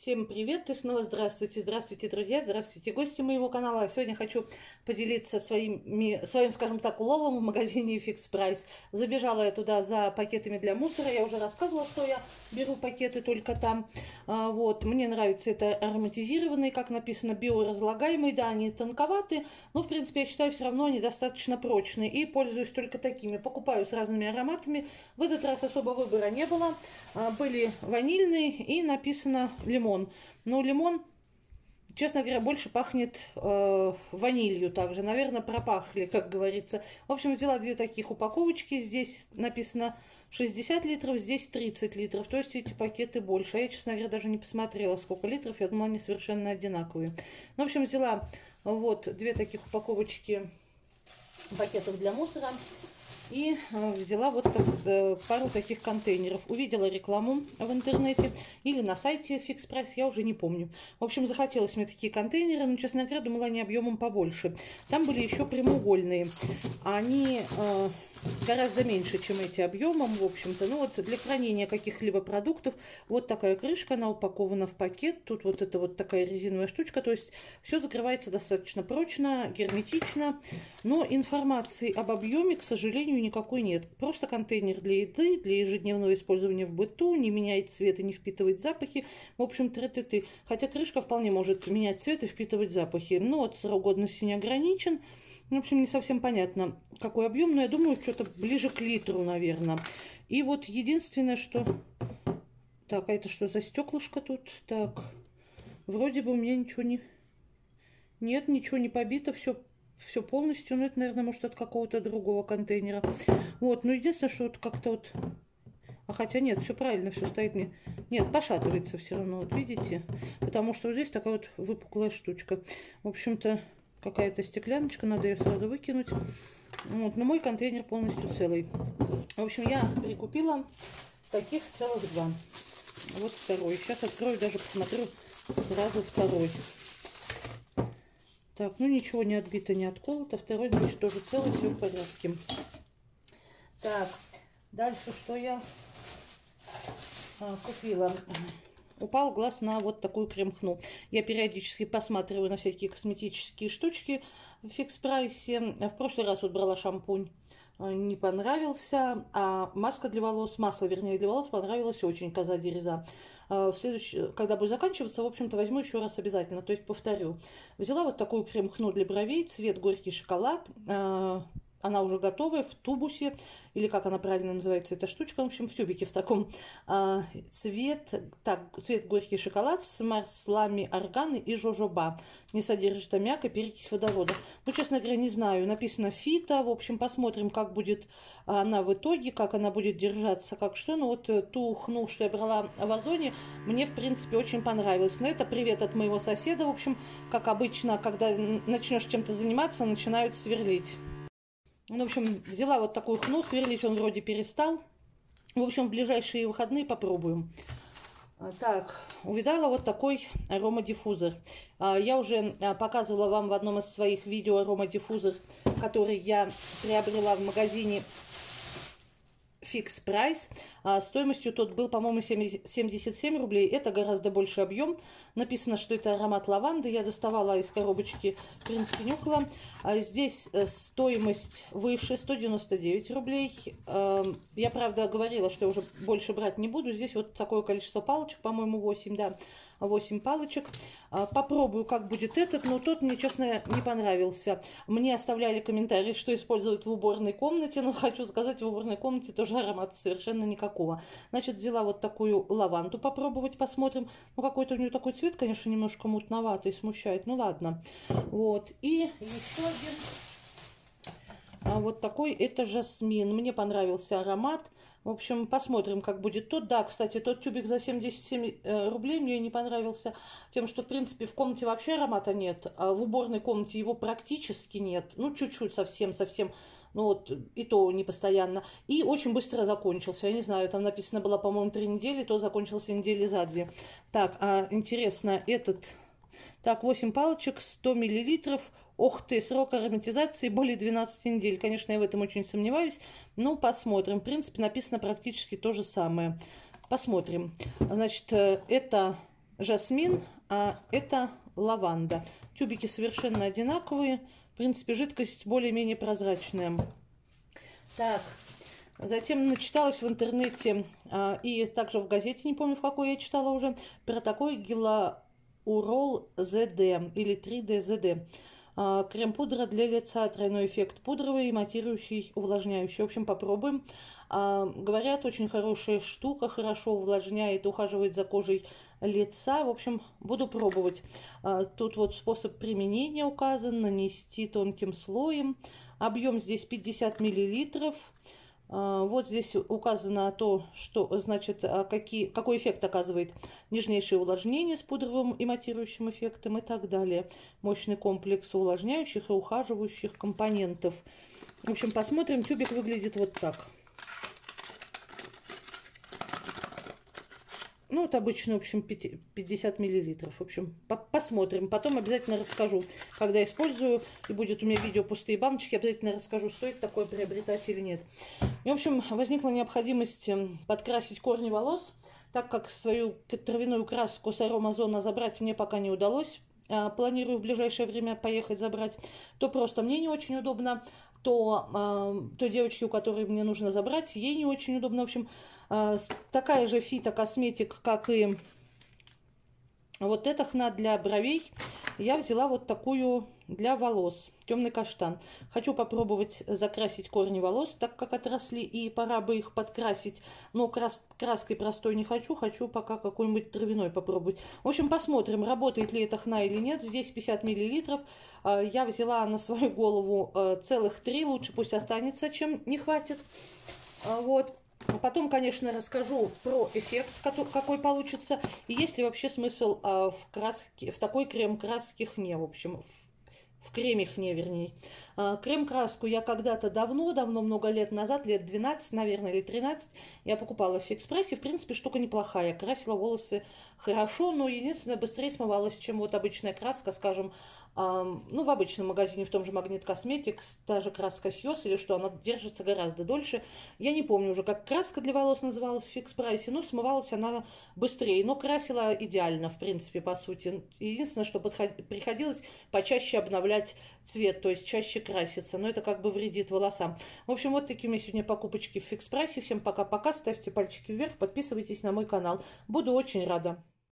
Всем привет и снова здравствуйте. Здравствуйте, друзья, здравствуйте, гости моего канала. Сегодня хочу поделиться своими, своим, скажем так, уловом в магазине Fix Price. Забежала я туда за пакетами для мусора. Я уже рассказывала, что я беру пакеты только там. А, вот, мне нравится это ароматизированные, как написано, биоразлагаемые. Да, они тонковаты, но, в принципе, я считаю, все равно они достаточно прочные. И пользуюсь только такими. Покупаю с разными ароматами. В этот раз особо выбора не было. А, были ванильные и написано лимон лимон. Но лимон, честно говоря, больше пахнет э, ванилью также. Наверное, пропахли, как говорится. В общем, взяла две таких упаковочки. Здесь написано 60 литров, здесь 30 литров. То есть эти пакеты больше. А я, честно говоря, даже не посмотрела, сколько литров. Я думала, они совершенно одинаковые. Ну, в общем, взяла вот две таких упаковочки пакетов для мусора. И э, взяла вот э, пару таких контейнеров. Увидела рекламу в интернете или на сайте Fix Price, я уже не помню. В общем, захотелось мне такие контейнеры, но, честно говоря, думала, они объемом побольше. Там были еще прямоугольные. Они э, гораздо меньше, чем эти объемом, в общем-то. Ну вот для хранения каких-либо продуктов вот такая крышка, она упакована в пакет. Тут вот это вот такая резиновая штучка, то есть все закрывается достаточно прочно, герметично. Но информации об объеме, к сожалению, никакой нет. Просто контейнер для еды, для ежедневного использования в быту, не меняет цвет и не впитывает запахи. В общем, ты ты ты Хотя крышка вполне может менять цвет и впитывать запахи. Но вот срок годности не ограничен. В общем, не совсем понятно, какой объем, но я думаю, что-то ближе к литру, наверное. И вот единственное, что... Так, а это что за стеклышко тут? Так, вроде бы у меня ничего не... Нет, ничего не побито, все все полностью. Ну, это, наверное, может, от какого-то другого контейнера. Вот, ну, единственное, что вот как-то вот... А хотя нет, все правильно, все стоит мне. Нет, пошатывается все равно, вот видите? Потому что вот здесь такая вот выпуклая штучка. В общем-то, какая-то стекляночка, надо ее сразу выкинуть. Вот, но мой контейнер полностью целый. В общем, я прикупила таких целых два. Вот второй. Сейчас открою, даже посмотрю сразу второй. Так, ну ничего не отбито, не отколото. Второй, значит, тоже целый, все в порядке. Так, дальше что я а, купила? упал глаз на вот такую крем-хну. Я периодически посматриваю на всякие косметические штучки в фикс-прайсе. В прошлый раз вот брала шампунь, не понравился, а маска для волос, масло, вернее, для волос понравилось очень, коза дереза. Э, в следующий, когда будет заканчиваться, в общем-то, возьму еще раз обязательно, то есть повторю. Взяла вот такую крем-хну для бровей, цвет горький шоколад, э, она уже готовая в тубусе, или как она правильно называется, эта штучка, в общем, в тюбике в таком. А, цвет, так, цвет горький шоколад с маслами органы и жожоба. Не содержит аммиак и перекись водорода. Ну, честно говоря, не знаю. Написано фито, в общем, посмотрим, как будет она в итоге, как она будет держаться, как что. Ну, вот э, ту хну, что я брала в Озоне, мне, в принципе, очень понравилось. Но это привет от моего соседа, в общем, как обычно, когда начнешь чем-то заниматься, начинают сверлить. Ну, в общем, взяла вот такую хну, сверлить он вроде перестал. В общем, в ближайшие выходные попробуем. А, так, увидала вот такой аромадиффузор. А, я уже а, показывала вам в одном из своих видео аромадиффузор, который я приобрела в магазине фикс прайс. А стоимостью тот был, по-моему, 77 рублей. Это гораздо больше объем. Написано, что это аромат лаванды. Я доставала из коробочки, в принципе, нюхала. А здесь э, стоимость выше, 199 рублей. Эм, я, правда, говорила, что уже больше брать не буду. Здесь вот такое количество палочек, по-моему, 8, да. 8 палочек. А, попробую, как будет этот, но тот мне, честно, не понравился. Мне оставляли комментарии, что используют в уборной комнате, но хочу сказать, в уборной комнате тоже аромата совершенно никакого. Значит, взяла вот такую лаванду попробовать, посмотрим. Ну, какой-то у нее такой цвет, конечно, немножко мутноватый, смущает. Ну, ладно. Вот. И еще один вот такой, это жасмин. Мне понравился аромат. В общем, посмотрим, как будет тот. Да, кстати, тот тюбик за 77 э, рублей мне не понравился тем, что, в принципе, в комнате вообще аромата нет, а в уборной комнате его практически нет. Ну, чуть-чуть совсем-совсем, ну вот, и то не постоянно. И очень быстро закончился. Я не знаю, там написано было, по-моему, три недели, то закончился недели за две. Так, а интересно, этот... Так, 8 палочек, 100 миллилитров, Ох ты, срок ароматизации более 12 недель. Конечно, я в этом очень сомневаюсь, но посмотрим. В принципе, написано практически то же самое. Посмотрим. Значит, э, это жасмин, а это лаванда. Тюбики совершенно одинаковые. В принципе, жидкость более-менее прозрачная. Так, затем начиталась в интернете а, и также в газете, не помню в какой я читала уже, про такой гелоурол ЗД или 3D ЗД. А, крем-пудра для лица, тройной эффект пудровый, матирующий, увлажняющий. В общем, попробуем. А, говорят, очень хорошая штука, хорошо увлажняет, ухаживает за кожей лица. В общем, буду пробовать. А, тут вот способ применения указан. Нанести тонким слоем. Объем здесь 50 миллилитров. А, вот здесь указано то, что значит, а, какие, какой эффект оказывает нежнейшее увлажнение с пудровым и матирующим эффектом и так далее. Мощный комплекс увлажняющих и ухаживающих компонентов. В общем, посмотрим. Тюбик выглядит вот так. Ну, вот обычно, в общем, 50 миллилитров. В общем, по посмотрим. Потом обязательно расскажу, когда использую. И будет у меня видео пустые баночки. Обязательно расскажу, стоит такое приобретать или нет. И, в общем, возникла необходимость эм, подкрасить корни волос. Так как свою травяную краску с аромазона забрать мне пока не удалось, планирую в ближайшее время поехать забрать, то просто мне не очень удобно, то э, той девочке, у которой мне нужно забрать, ей не очень удобно. В общем, э, такая же фитокосметик, как и вот эта хна для бровей я взяла вот такую для волос, темный каштан. Хочу попробовать закрасить корни волос, так как отросли, и пора бы их подкрасить. Но крас краской простой не хочу, хочу пока какой-нибудь травяной попробовать. В общем, посмотрим, работает ли эта хна или нет. Здесь 50 миллилитров. А, я взяла на свою голову э, целых три, лучше пусть останется, чем не хватит. А, вот. Потом, конечно, расскажу про эффект, какой получится, и есть ли вообще смысл а, в, краске, в такой крем-краске хне, в общем, в креме хне, вернее. А, крем-краску я когда-то давно, давно, много лет назад, лет 12, наверное, или 13, я покупала в Фикс Прайсе. В принципе, штука неплохая. Красила волосы хорошо, но единственное, быстрее смывалась, чем вот обычная краска, скажем, ну, в обычном магазине, в том же Магнит Косметикс, та же краска Syoss или что, она держится гораздо дольше. Я не помню уже, как краска для волос называлась в Фикс Прайсе, но смывалась она быстрее, но красила идеально, в принципе, по сути. Единственное, что подход... приходилось почаще обновлять цвет, то есть чаще краситься, но это как бы вредит волосам. В общем, вот такие у меня сегодня покупочки в фикс прайсе. Всем пока-пока, ставьте пальчики вверх, подписывайтесь на мой канал. Буду очень рада.